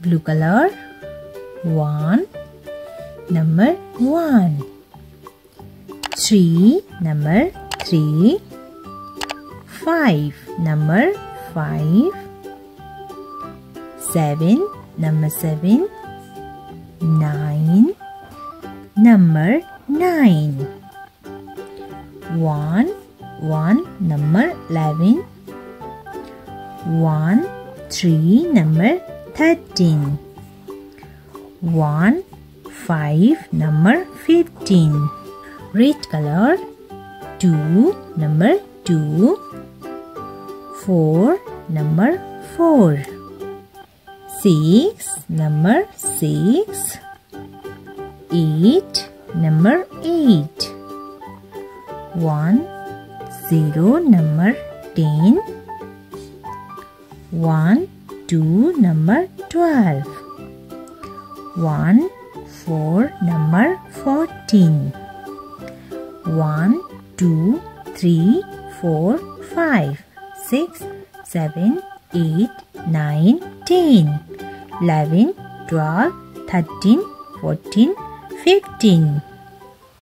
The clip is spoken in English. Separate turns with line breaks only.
blue color. One. Number one. Three. Number three. Five. Number five. Seven. Number seven. Nine. Number nine. One. One. Number eleven. One. Three. Number thirteen. One five number fifteen. Red color. Two number two. Four number four. Six number six. Eight number eight. One zero number ten one two number twelve. One four number fourteen. One two three four five six seven eight nine ten. Eleven twelve thirteen fourteen fifteen